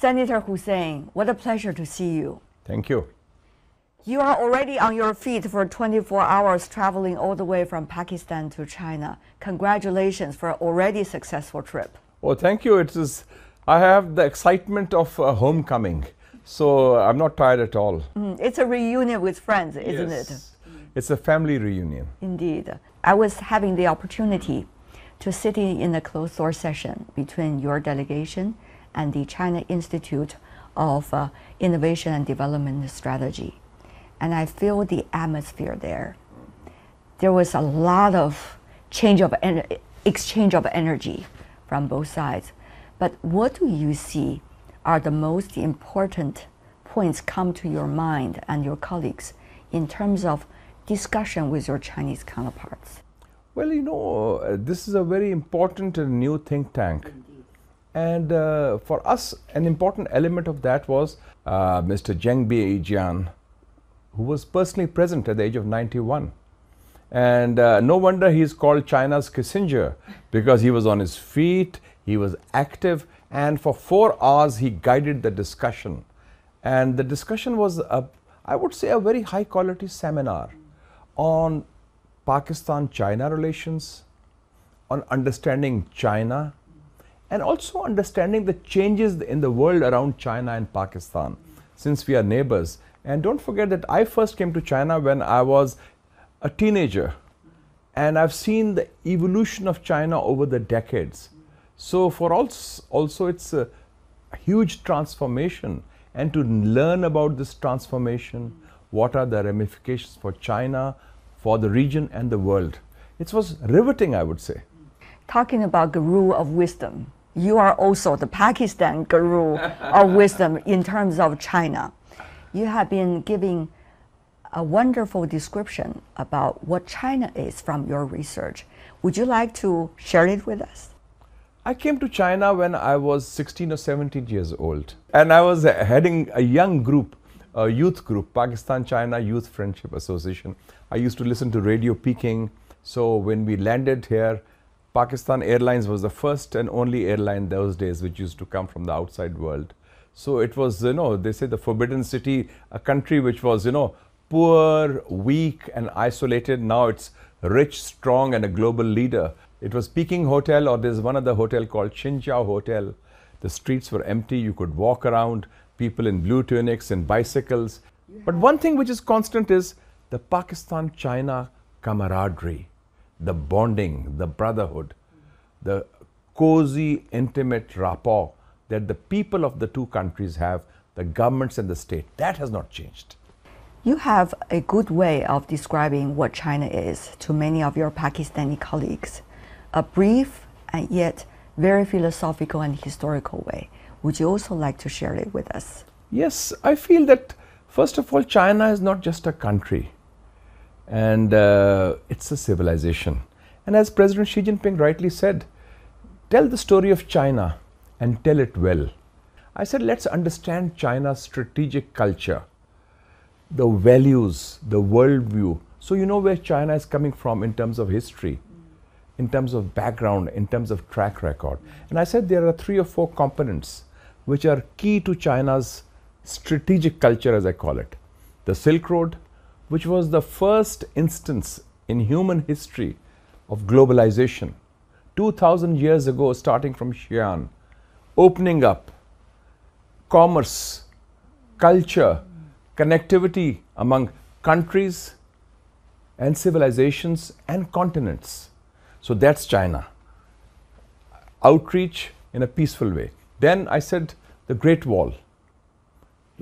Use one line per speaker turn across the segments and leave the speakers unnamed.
Senator Hussain, what a pleasure to see you.
Thank you.
You are already on your feet for 24 hours traveling all the way from Pakistan to China. Congratulations for an already successful trip.
Well, thank you. It is, I have the excitement of uh, homecoming. So I'm not tired at all.
Mm, it's a reunion with friends, isn't
Yes.
it?
It's a family reunion.
Indeed. I was having the opportunity to sit in in a closed door session between your delegation and the China Institute of uh, Innovation and Development Strategy. And I feel the atmosphere there. There was a lot of change of exchange of energy from both sides. But what do you see are the most important points come to your mind and your colleagues in terms of discussion with your Chinese counterparts?
Well, you know, uh, this is a very important and new think tank. And uh, for us, an important element of that was uh, Mr. Zheng Bijian, who was personally present at the age of 91. And uh, no wonder he's called China's Kissinger because he was on his feet, he was active, and for four hours he guided the discussion. And the discussion was, a, I would say, a very high quality seminar on Pakistan China relations, on understanding China, and also understanding the changes in the world around China and Pakistan since we are neighbors. And don't forget that I first came to China when I was a teenager, and I've seen the evolution of China over the decades. So, for also, also it's a huge transformation, and to learn about this transformation, what are the ramifications for China, for the region, and the world. It was riveting, I would say.
Talking about the rule of wisdom, you are also the Pakistan guru of wisdom in terms of China. You have been giving a wonderful description about what China is from your research. Would you like to share it with us?
I came to China when I was 16 or 17 years old, and I was heading a young group, a youth group, Pakistan China Youth Friendship Association. I used to listen to Radio Peking. So when we landed here, Pakistan Airlines was the first and only airline those days which used to come from the outside world. So it was, you know, they say the forbidden city, a country which was, you know, poor, weak, and isolated. Now it's rich, strong, and a global leader. It was Peking Hotel, or there's one other hotel called Xinqiao Hotel. The streets were empty. You could walk around, people in blue tunics and bicycles. But one thing which is constant is the Pakistan China camaraderie, the bonding, the brotherhood, the cozy, intimate rapport that the people of the two countries have, the governments and the state. That has not changed.
You have a good way of describing what China is to many of your Pakistani colleagues. A brief and yet very philosophical and historical way. Would you also like to share it with us?
Yes, I feel that first of all, China is not just a country, and uh, it's a civilization. And as President Xi Jinping rightly said, tell the story of China and tell it well. I said, let's understand China's strategic culture, the values, the worldview. So you know where China is coming from in terms of history, in terms of background, in terms of track record. And I said there are three or four components which are key to China's strategic culture, as I call it. The Silk Road, which was the first instance in human history of globalization, 2000 years ago, starting from Xi'an, opening up commerce, culture, connectivity among countries and civilizations and continents. So that's China. Outreach in a peaceful way. Then I said the Great Wall.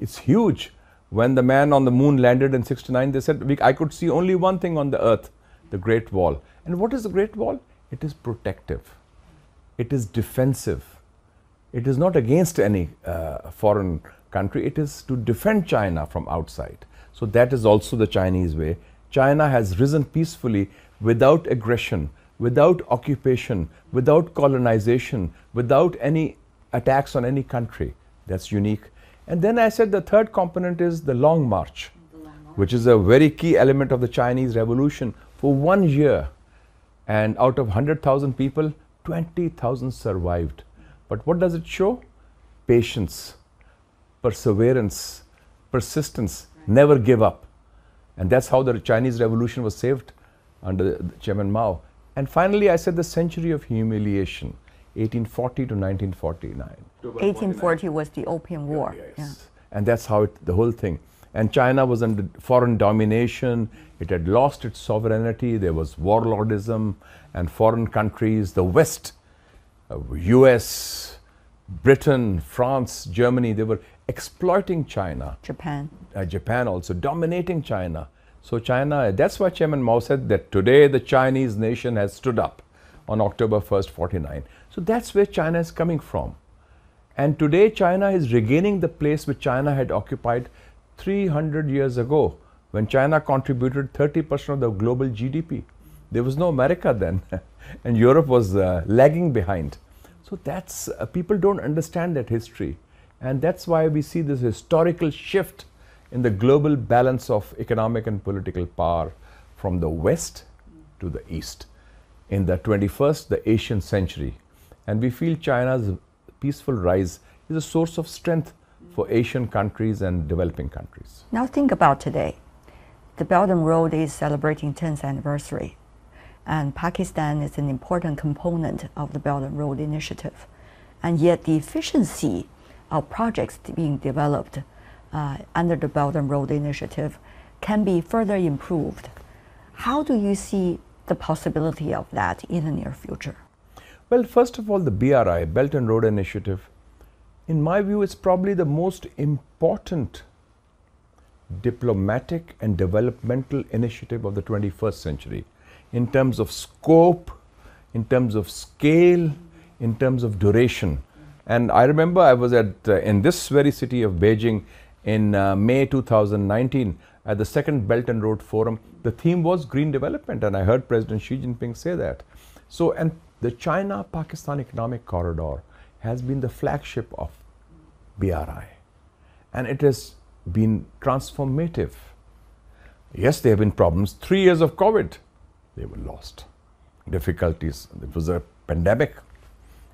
It's huge. When the man on the moon landed in 69, they said, we, I could see only one thing on the earth the Great Wall. And what is the Great Wall? It is protective, it is defensive. It is not against any uh, foreign country, it is to defend China from outside. So that is also the Chinese way. China has risen peacefully without aggression, without occupation, without colonization, without any attacks on any country. That's unique. And then I said the third component is the Long March, which is a very key element of the Chinese Revolution. For one year, and out of 100,000 people, 20,000 survived. But what does it show? Patience, perseverance, persistence, never give up. And that's how the Chinese Revolution was saved under Chairman Mao. And finally, I said the century of humiliation, 1840 to 1949.
1840 was the Opium War.
Yes.
Yeah.
And that's how it, the whole thing. And China was under foreign domination. It had lost its sovereignty. There was warlordism and foreign countries, the West, uh, US, Britain, France, Germany, they were exploiting China.
Japan.
Uh, Japan also dominating China. So China, that's why Chairman Mao said that today the Chinese nation has stood up on October 1st, 49. So that's where China is coming from. And today China is regaining the place which China had occupied 300 years ago when China contributed 30% of the global GDP. There was no America then, and Europe was uh, lagging behind. So that's, uh, people don't understand that history. And that's why we see this historical shift in the global balance of economic and political power from the West to the East in the 21st, the Asian century. And we feel China's peaceful rise is a source of strength for Asian countries and developing countries.
Now think about today. The Belt and Road is celebrating 10th anniversary, and Pakistan is an important component of the Belt and Road Initiative. And yet the efficiency of projects being developed uh, under the Belt and Road Initiative can be further improved. How do you see the possibility of that in the near future?
Well, first of all, the BRI, Belt and Road Initiative, in my view, is probably the most important diplomatic and developmental initiative of the 21st century in terms of scope, in terms of scale, in terms of duration. And I remember I was at uh, in this very city of Beijing in uh, May 2019 at the second Belt and Road Forum. The theme was green development, and I heard President Xi Jinping say that. So, and the China Pakistan Economic Corridor has been the flagship of BRI, and it has been transformative. Yes, there have been problems. Three years of COVID, they were lost. Difficulties. It was a pandemic.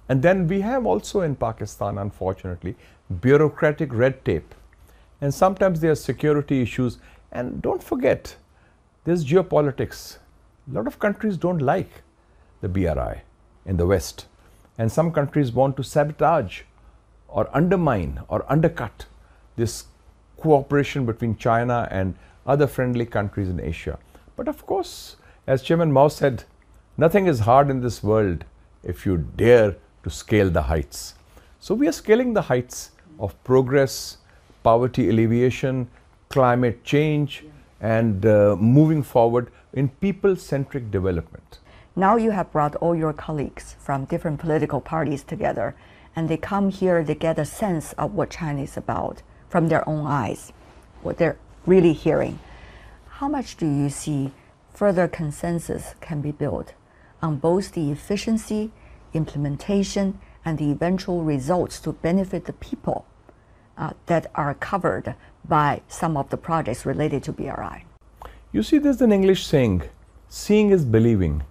And then we have also in Pakistan, unfortunately, bureaucratic red tape. And sometimes there are security issues. And don't forget, there's geopolitics. A lot of countries don't like the BRI in the West. And some countries want to sabotage or undermine or undercut this cooperation between China and other friendly countries in Asia. But of course, as Chairman Mao said, nothing is hard in this world if you dare to scale the heights. So we are scaling the heights of progress, poverty alleviation, climate change, and uh, moving forward in people centric development.
Now you have brought all your colleagues from different political parties together, and they come here, they get a sense of what China is about from their own eyes, what they're really hearing. How much do you see further consensus can be built on both the efficiency, implementation, and the eventual results to benefit the people uh, that are covered by some of the projects related to BRI?
You see, there's an English saying, seeing is believing.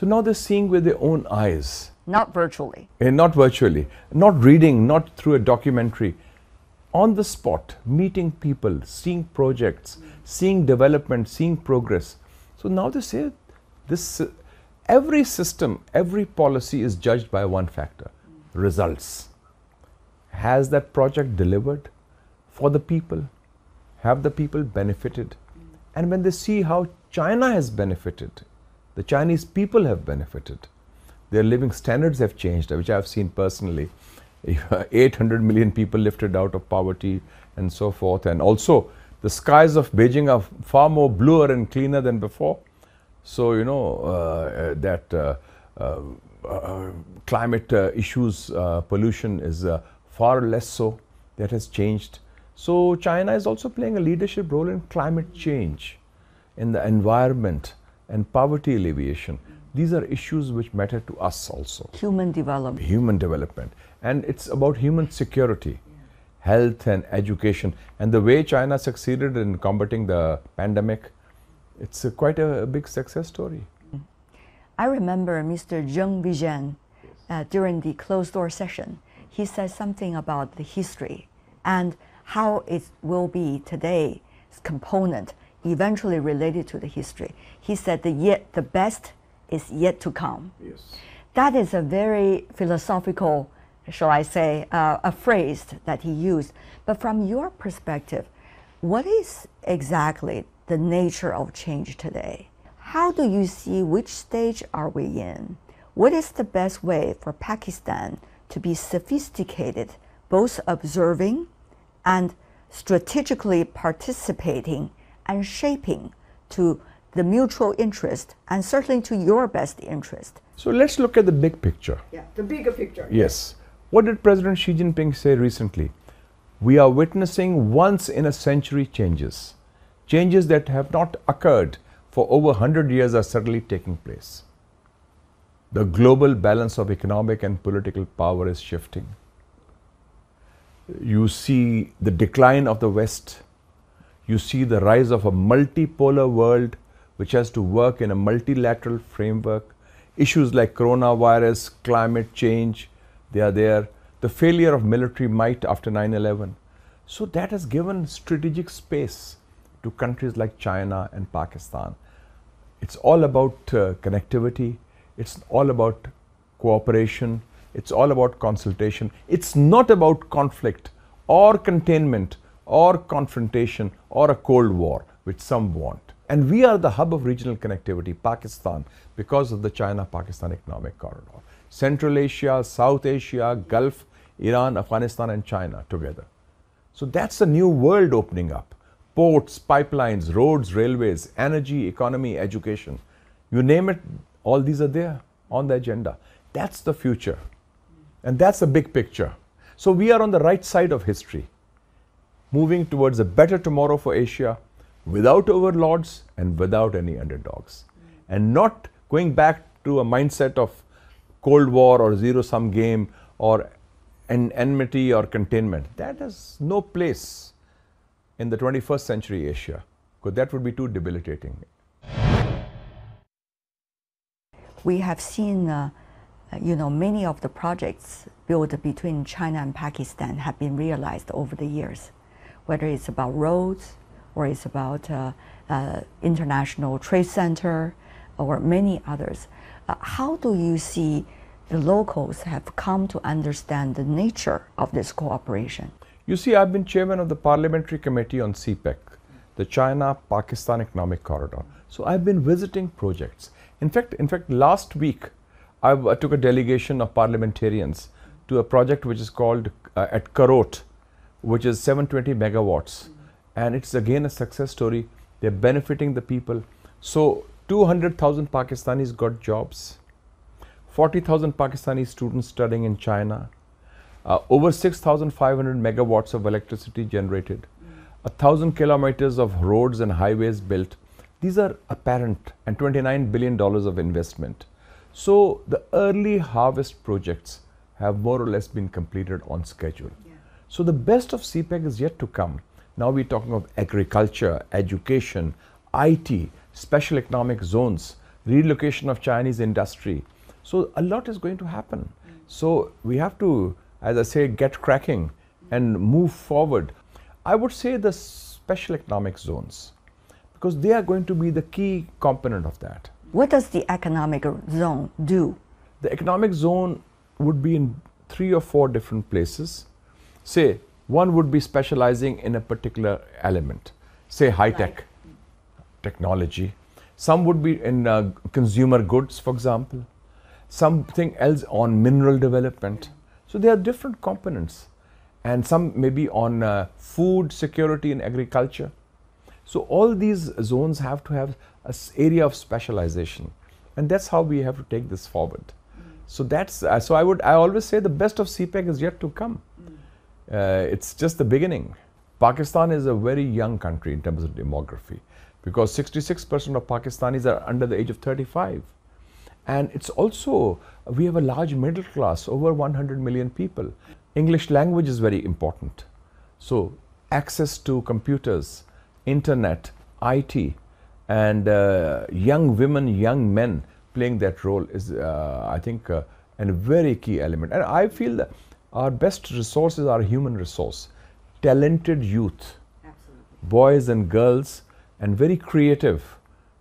So now they're seeing with their own eyes.
Not virtually.
And not virtually, not reading, not through a documentary. On the spot, meeting people, seeing projects, seeing development, seeing progress. So now they say this uh, every system, every policy is judged by one factor results. Has that project delivered for the people? Have the people benefited? And when they see how China has benefited, the Chinese people have benefited, their living standards have changed, which I've seen personally. 800 million people lifted out of poverty and so forth. And also, the skies of Beijing are far more bluer and cleaner than before. So, you know, uh, uh, that uh, uh, uh climate uh, issues, pollution is far less so. That has changed. So, China is also playing a leadership role in climate change, in the environment and poverty alleviation. These are issues which matter to us also.
Human development.
Human development. And it's about human security, health and education. And the way China succeeded in combating the pandemic, it's a quite a, a, big success story.
I remember Mr. Zheng Bijian uh, during the closed door session. He said something about the history. And how it will be today's component eventually related to the history. He said the yet the best is yet to come.
Yes.
That is a very philosophical, shall I say, uh, a phrase that he used. But from your perspective, what is exactly the nature of change today? How do you see which stage are we in? What is the best way for Pakistan to be sophisticated, both observing and strategically participating and shaping to the mutual interest and certainly to your best interest?
So let's look at the big picture.
Yeah, the bigger picture.
Yes. What did President Xi Jinping say recently? We are witnessing once in a century changes. Changes that have not occurred for over 100 years are suddenly taking place. The global balance of economic and political power is shifting. You see the decline of the West. You see the rise of a multipolar world which has to work in a multilateral framework. Issues like coronavirus, climate change, they are there. The failure of military might after 9 11. So that has given strategic space to countries like China and Pakistan. It's all about uh, connectivity, it's all about cooperation, it's all about consultation. It's not about conflict or containment or confrontation or a cold war, which some want. And we are the hub of regional connectivity, Pakistan, because of the China Pakistan Economic Corridor. Central Asia, South Asia, Gulf, Iran, Afghanistan, and China together. So that's a new world opening up. Ports, pipelines, roads, railways, energy, economy, education. You name it, all these are there on the agenda. That's the future. And that's the big picture. So we are on the right side of history, moving towards a better tomorrow for Asia without overlords and without any underdogs. And not going back to a mindset of Cold War or zero sum game or en- enmity or containment. That has no place in the 21st century Asia because that would be too debilitating.
We have seen, uh, you know, many of the projects built between China and Pakistan have been realized over the years, whether it's about roads or it's about uh, uh, international trade center or many others. Uh, how do you see the locals have come to understand the nature of this cooperation?
You see, I've been chairman of the Parliamentary Committee on CPEC, the China Pakistan Economic Corridor. So I've been visiting projects. In fact, in fact, last week I took a delegation of parliamentarians to a project which is called uh, at Karot, which is 720 megawatts, and it's again a success story. They're benefiting the people. So 200,000 Pakistanis got jobs. 40,000 Pakistani students studying in China, uh, over 6,500 megawatts of electricity generated, a thousand kilometers of roads and highways built. These are apparent and 29 billion dollars of investment. So the early harvest projects have more or less been completed on schedule. So the best of CPEC is yet to come. Now we're talking of agriculture, education, IT, special economic zones, relocation of Chinese industry. So a lot is going to happen. So we have to, as I say, get cracking and move forward. I would say the special economic zones, because they are going to be the key component of that.
What does the economic zone do?
The economic zone would be in three or four different places. Say, one would be specializing in a particular element, say high tech technology. Some would be in uh, consumer goods, for example. Something else on mineral development. So there are different components, and some maybe on uh, food security and agriculture. So all these zones have to have an area of specialization, and that's how we have to take this forward. So that's uh, so I would I always say the best of CPEC is yet to come. Uh, it's just the beginning. Pakistan is a very young country in terms of demography because 66% of Pakistanis are under the age of 35. And it's also, we have a large middle class, over 100 million people. English language is very important. So, access to computers, internet, IT, and uh, young women, young men playing that role is, uh, I think, uh, a very key element. And I feel that our best resource is our human resource. talented youth, boys and girls, and very creative,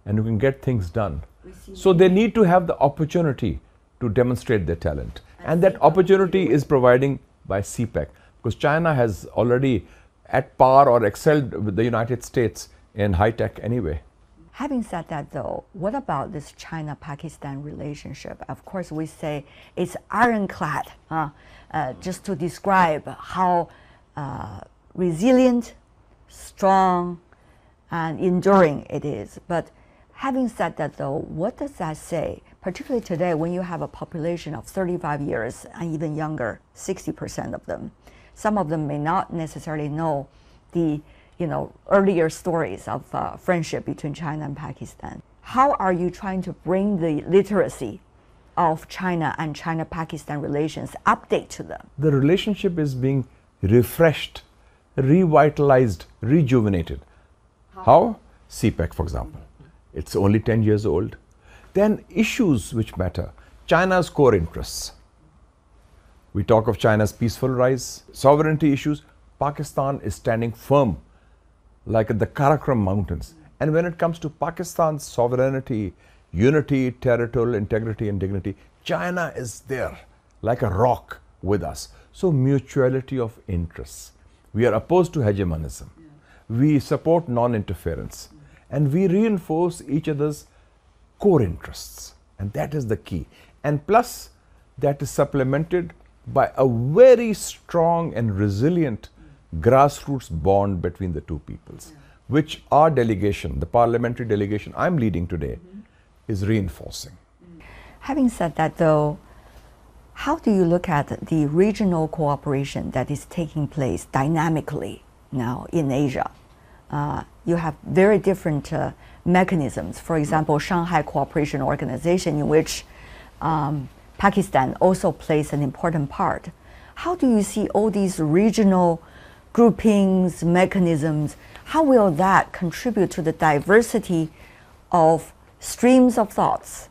and who can get things done. So they need to have the opportunity to demonstrate their talent. And that opportunity is providing by CPEC because China has already at par or excelled with the United States in high tech anyway.
Having said that, though, what about this China Pakistan relationship? Of course, we say it's ironclad, uh, just to describe how uh, resilient, strong, and enduring it is. But having said that, though, what does that say, particularly today when you have a population of 35 years and even younger, 60% of them? Some of them may not necessarily know the you know, earlier stories of uh, friendship between China and Pakistan. How are you trying to bring the literacy of China and China-Pakistan relations update to them?
The relationship is being refreshed, revitalized, rejuvenated. How? How? CPEC, for example. It's only 10 years old. Then issues which matter. China's core interests. We talk of China's peaceful rise, sovereignty issues. Pakistan is standing firm like the Karakoram Mountains. And when it comes to Pakistan's sovereignty, unity, territorial integrity, and dignity, China is there like a rock with us. So, mutuality of interests. We are opposed to hegemonism. We support non interference. And we reinforce each other's core interests. And that is the key. And plus, that is supplemented by a very strong and resilient grassroots bond between the two peoples, which our delegation, the parliamentary delegation I'm leading today, mm-hmm. is reinforcing.
Having said that, though, how do you look at the regional cooperation that is taking place dynamically now in Asia? Uh, you have very different uh, mechanisms. For example, Shanghai Cooperation Organization, in which um, Pakistan also plays an important part. How do you see all these regional groupings, mechanisms, how will that contribute to the diversity of streams of thoughts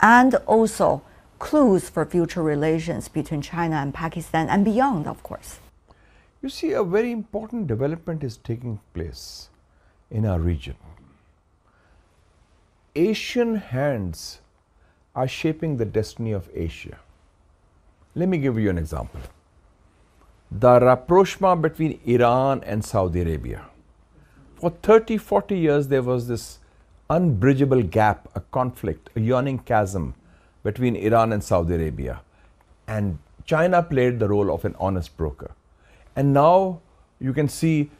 and also clues for future relations between China and Pakistan and beyond, of course?
You see, a very important development is taking place in our region. Asian hands are shaping the destiny of Asia. Let me give you an example the rapprochement between Iran and Saudi Arabia. For 30, 40 years, there was this unbridgeable gap, a conflict, a yawning chasm between Iran and Saudi Arabia. And China played the role of an honest broker. And now you can see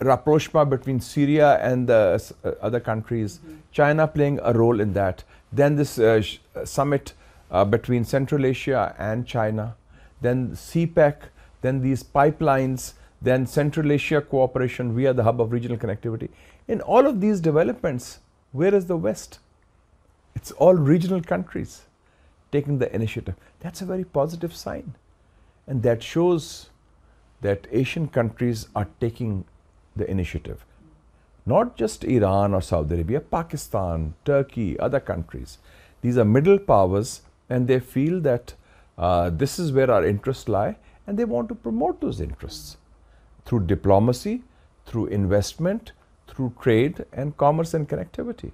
rapprochement between Syria and the uh, other countries, mm-hmm. China playing a role in that. Then this uh, summit uh, between Central Asia and China. Then CPEC, then these pipelines, then Central Asia cooperation via the hub of regional connectivity. In all of these developments, where is the West? It's all regional countries taking the initiative. That's a very positive sign. And that shows that Asian countries are taking the initiative. Not just Iran or Saudi Arabia, Pakistan, Turkey, other countries. These are middle powers and they feel that uh, this is where our interests lie and they want to promote those interests through diplomacy, through investment, through trade and commerce and connectivity.